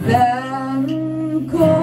than cold.